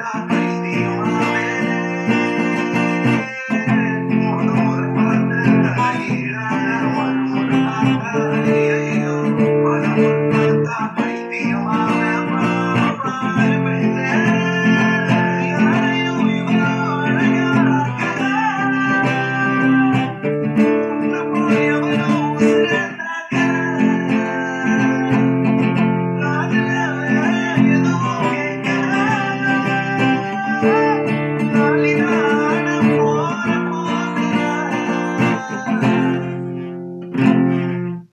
not